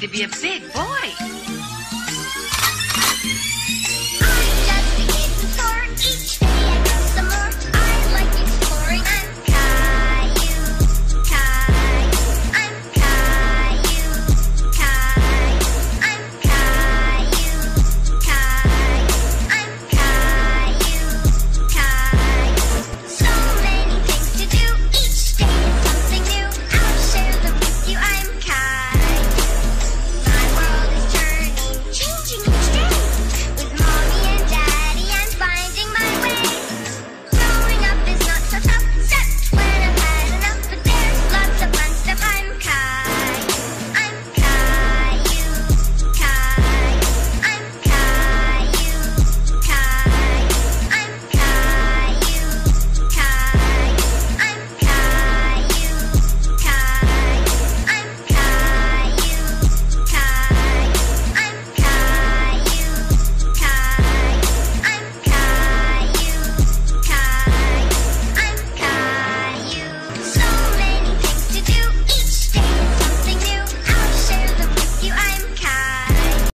to be a big boy.